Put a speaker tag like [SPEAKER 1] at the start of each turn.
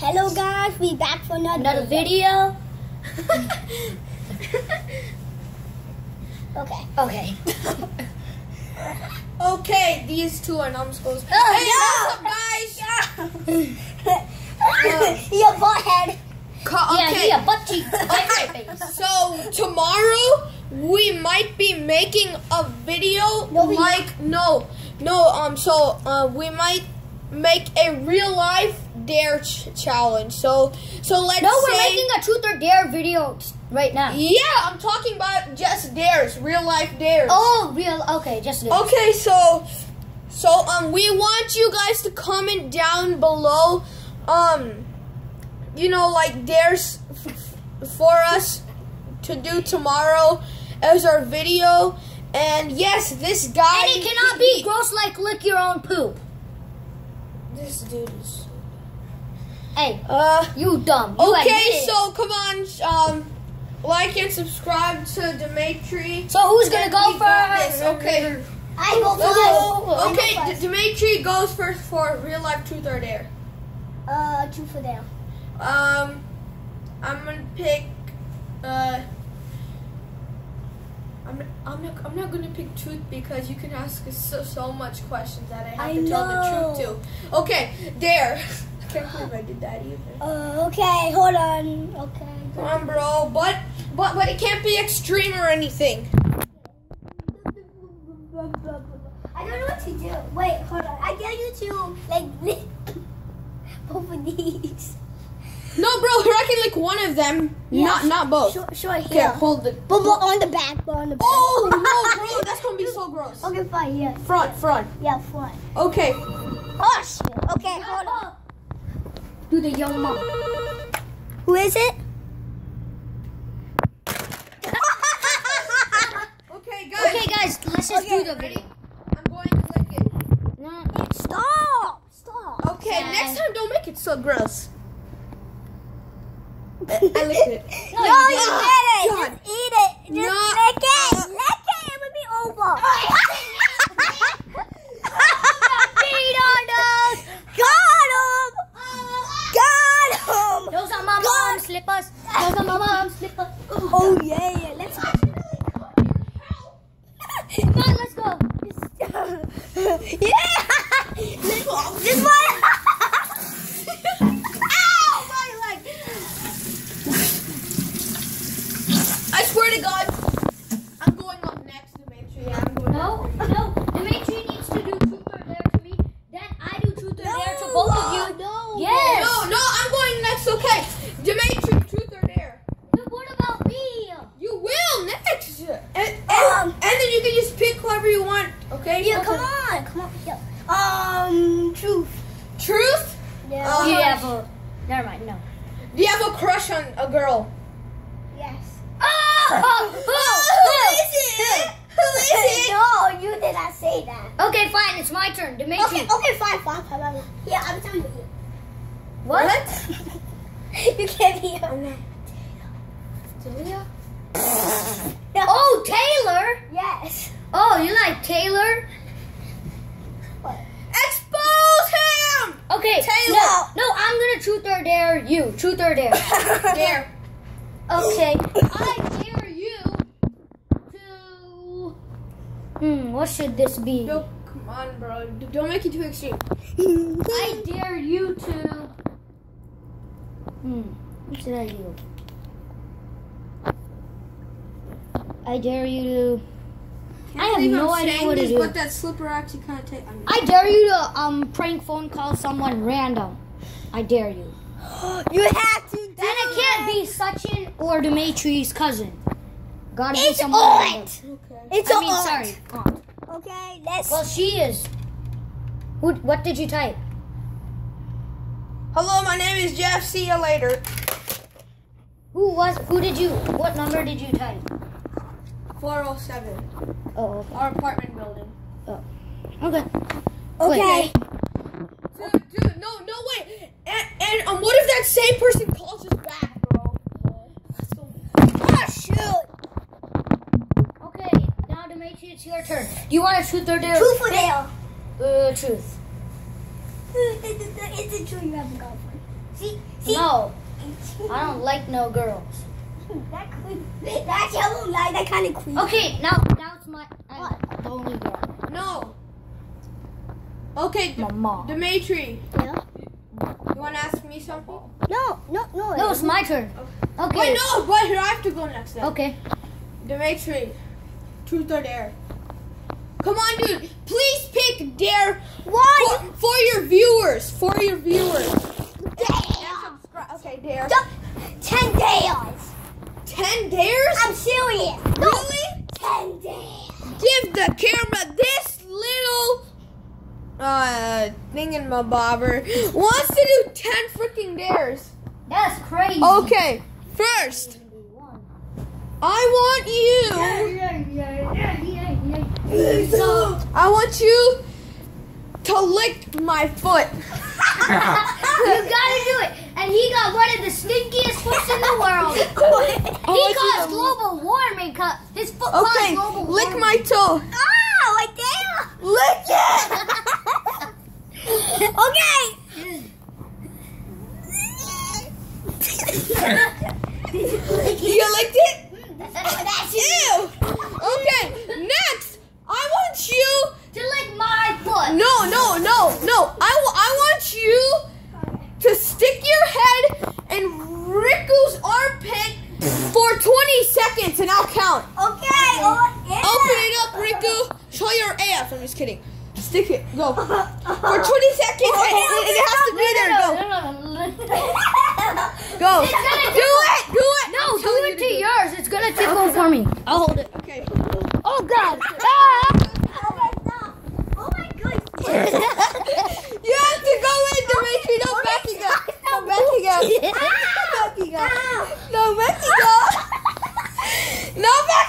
[SPEAKER 1] Hello guys, we back for another,
[SPEAKER 2] Another video.
[SPEAKER 1] Okay.
[SPEAKER 2] Okay.
[SPEAKER 3] Okay, these two are numbskulls.
[SPEAKER 1] Oh,
[SPEAKER 3] hey,
[SPEAKER 1] no.
[SPEAKER 3] what's up, guys?
[SPEAKER 1] Your butthead.
[SPEAKER 3] Co-
[SPEAKER 2] Yeah,
[SPEAKER 3] okay.
[SPEAKER 2] yeah, butt cheek. Okay.
[SPEAKER 3] So tomorrow we might be making a video
[SPEAKER 1] No,
[SPEAKER 3] like no, no. Um, so uh, we might make a real life dare ch- challenge. So, so let's
[SPEAKER 2] No, we're
[SPEAKER 3] say,
[SPEAKER 2] making a truth or dare video right now.
[SPEAKER 3] Yeah, I'm talking about just dares, real life dares.
[SPEAKER 2] Oh, real. Okay, just this.
[SPEAKER 3] Okay, so so um we want you guys to comment down below um you know like dares for us to do tomorrow as our video and yes this guy
[SPEAKER 2] And it cannot be gross like lick your own poop.
[SPEAKER 3] This dude is
[SPEAKER 2] Hey,
[SPEAKER 3] uh
[SPEAKER 2] you dumb. You
[SPEAKER 3] okay so come on um like and subscribe to Dimitri
[SPEAKER 2] So who's gonna go first?
[SPEAKER 3] okay
[SPEAKER 1] I go first.
[SPEAKER 3] Okay
[SPEAKER 1] go first.
[SPEAKER 3] Dimitri goes first for real life truth or dare
[SPEAKER 1] Uh, two for them.
[SPEAKER 3] Um, I'm gonna pick. Uh, I'm. I'm not. I'm not gonna pick truth because you can ask us so, so much questions that I have
[SPEAKER 1] I
[SPEAKER 3] to tell the truth to. Okay, dare. I can't believe I did that either.
[SPEAKER 1] Uh, okay, hold on. Okay.
[SPEAKER 3] Come on, bro. But but but it can't be extreme or anything.
[SPEAKER 1] I don't know what to do. Wait, hold on. I dare you to like lick both of these.
[SPEAKER 3] No, bro. I can lick one of them.
[SPEAKER 1] Yeah.
[SPEAKER 3] Not not both.
[SPEAKER 1] Sure, sure.
[SPEAKER 3] Okay, hold the.
[SPEAKER 1] But, but on the back, but on the back.
[SPEAKER 3] Oh no, bro. That's gonna be so gross.
[SPEAKER 1] Okay, fine. Yeah.
[SPEAKER 3] Front, front.
[SPEAKER 1] Yeah, fine.
[SPEAKER 3] Okay.
[SPEAKER 1] Oh shit. Okay, hold on.
[SPEAKER 2] Do the young mom.
[SPEAKER 1] Who is it?
[SPEAKER 3] Okay, guys.
[SPEAKER 2] Okay, guys, let's just
[SPEAKER 1] Okay.
[SPEAKER 2] do the video.
[SPEAKER 3] I'm going to lick it.
[SPEAKER 2] No.
[SPEAKER 1] Stop! Stop!
[SPEAKER 3] Okay,
[SPEAKER 2] Sad.
[SPEAKER 3] next time don't make it so gross. I licked it.
[SPEAKER 1] No,
[SPEAKER 2] you
[SPEAKER 1] you
[SPEAKER 2] didn't.
[SPEAKER 1] it. Just eat it. Just
[SPEAKER 3] No.
[SPEAKER 1] Lick it. It would be over.
[SPEAKER 2] Feet on those.
[SPEAKER 1] Got him. Got him.
[SPEAKER 2] Those are my
[SPEAKER 1] God.
[SPEAKER 2] mom's slippers. Those are my mom's slippers.
[SPEAKER 1] Oh yeah, yeah. Let's.
[SPEAKER 2] Come on, let's go.
[SPEAKER 1] yeah. This one. Ow, my leg.
[SPEAKER 3] I swear to God, I'm going up next to make sure. Yeah, I'm going
[SPEAKER 2] No,
[SPEAKER 3] up.
[SPEAKER 2] no. Dimitri needs to do truth or dare to me. Then I do truth or dare to both of you.
[SPEAKER 1] No.
[SPEAKER 2] Yes.
[SPEAKER 3] No, no, I'm going next. Okay, Dimitri, truth or dare?
[SPEAKER 2] Then what about me?
[SPEAKER 3] You will next. And, and,
[SPEAKER 1] Um.
[SPEAKER 3] and then you can whoever you want. Okay.
[SPEAKER 1] Yeah, come on. Come on. Yeah. Um, truth.
[SPEAKER 3] Truth.
[SPEAKER 1] Yeah.
[SPEAKER 3] Uh,
[SPEAKER 2] You have a. Never mind. No.
[SPEAKER 3] Do you have a crush on a girl?
[SPEAKER 1] yes.
[SPEAKER 2] Oh,
[SPEAKER 3] Who is it? Who is it?
[SPEAKER 1] no, you did not say that.
[SPEAKER 2] Okay, fine. It's my turn. Dimitri.
[SPEAKER 1] Okay, okay, fine, fine, fine. fine. Yeah, I'm telling you.
[SPEAKER 2] What?
[SPEAKER 1] you can't be.
[SPEAKER 3] Julia?
[SPEAKER 1] No.
[SPEAKER 2] Oh, Taylor. Oh, you like Taylor?
[SPEAKER 1] What?
[SPEAKER 3] Expose him!
[SPEAKER 2] Okay.
[SPEAKER 3] Taylor.
[SPEAKER 2] No, no. I'm gonna truth or dare you. Truth or dare.
[SPEAKER 3] Dare.
[SPEAKER 2] Okay. I dare you to. Hmm. What should this be?
[SPEAKER 3] No, come on, bro. Don't make it too extreme.
[SPEAKER 2] I dare you to. Hmm. What should I do? I dare you to. I have
[SPEAKER 3] believe
[SPEAKER 2] no
[SPEAKER 3] I'm
[SPEAKER 2] idea what to
[SPEAKER 3] this,
[SPEAKER 2] do.
[SPEAKER 3] But that slipper actually kind of take. I mean,
[SPEAKER 2] I dare you to um prank phone call someone random. I dare you.
[SPEAKER 1] you have to do
[SPEAKER 2] Then it can't be Sachin or Dimitri's cousin. Gotta be
[SPEAKER 1] It's
[SPEAKER 2] someone
[SPEAKER 1] aunt.
[SPEAKER 3] okay.
[SPEAKER 1] It's
[SPEAKER 2] I
[SPEAKER 1] a
[SPEAKER 2] mean,
[SPEAKER 1] aunt.
[SPEAKER 2] sorry, aunt.
[SPEAKER 1] Okay, let's.
[SPEAKER 2] Well, she is. Who? What did you type?
[SPEAKER 3] Hello, my name is Jeff. See you later.
[SPEAKER 2] Who was? Who did you? What number did you type?
[SPEAKER 3] 407.
[SPEAKER 2] Oh, okay.
[SPEAKER 3] Our apartment building. Oh.
[SPEAKER 2] Okay.
[SPEAKER 1] okay.
[SPEAKER 3] Dude, dude, no, no way. And, and um, what if that same person calls us back, bro? That's so-
[SPEAKER 1] Oh shoot.
[SPEAKER 2] Okay. Now Dimitri, it's your turn. Do you want a truth or dare?
[SPEAKER 1] Truth or dare?
[SPEAKER 2] Uh, truth.
[SPEAKER 1] Is it true you have a girlfriend? See, see.
[SPEAKER 2] No, I don't like no girls.
[SPEAKER 1] That creep. That's yellow light. That kind of creep.
[SPEAKER 2] Okay, now now it's my uh, the only girl.
[SPEAKER 3] No. Okay,
[SPEAKER 2] My mom.
[SPEAKER 3] Dimitri,
[SPEAKER 1] Yeah.
[SPEAKER 3] you want to ask me something?
[SPEAKER 1] No, no, no.
[SPEAKER 2] No, it's my turn. Okay.
[SPEAKER 3] Wait, no, wait, here, I have to go next then.
[SPEAKER 2] Okay.
[SPEAKER 3] Dimitri, truth or dare? Come on, dude. Please pick dare
[SPEAKER 1] Why?
[SPEAKER 3] for, for your viewers. For your uh thingamabobber wants to do ten freaking dares.
[SPEAKER 2] That's crazy.
[SPEAKER 3] Okay, first I want you.
[SPEAKER 1] So.
[SPEAKER 3] I want you to lick my foot.
[SPEAKER 2] you gotta do it. And he got one of the stinkiest foots in the world. He caused global warming. His foot
[SPEAKER 3] Okay,
[SPEAKER 2] caused global
[SPEAKER 3] lick
[SPEAKER 2] warming.
[SPEAKER 3] my toe.
[SPEAKER 1] Oh, right there.
[SPEAKER 3] Lick it.
[SPEAKER 1] okay.
[SPEAKER 3] You licked it?
[SPEAKER 1] That's
[SPEAKER 3] Ew. Okay, next I want you.
[SPEAKER 2] to lick my foot.
[SPEAKER 3] No, no, no, no. I, I want you to stick your head in Riku's armpit for 20 seconds and I'll count.
[SPEAKER 1] Okay. Oh.
[SPEAKER 3] Open it up, Riku. Show your AF. I'm just kidding. Stick it. Go. For 20 seconds.
[SPEAKER 1] Oh,
[SPEAKER 3] and- and it has to be there. Go.
[SPEAKER 2] No, no, no, no.
[SPEAKER 3] Go. Do it. Do it.
[SPEAKER 2] No,
[SPEAKER 3] I'm
[SPEAKER 2] do
[SPEAKER 3] telling
[SPEAKER 2] it
[SPEAKER 3] to
[SPEAKER 2] to yours. It's gonna tickle for me. I'll hold it.
[SPEAKER 3] Okay.
[SPEAKER 2] Oh God. Ah!
[SPEAKER 1] Oh my god. Oh my god.
[SPEAKER 3] You have to go in, Dimitri. No backing up. No backing up. No backing up. No backing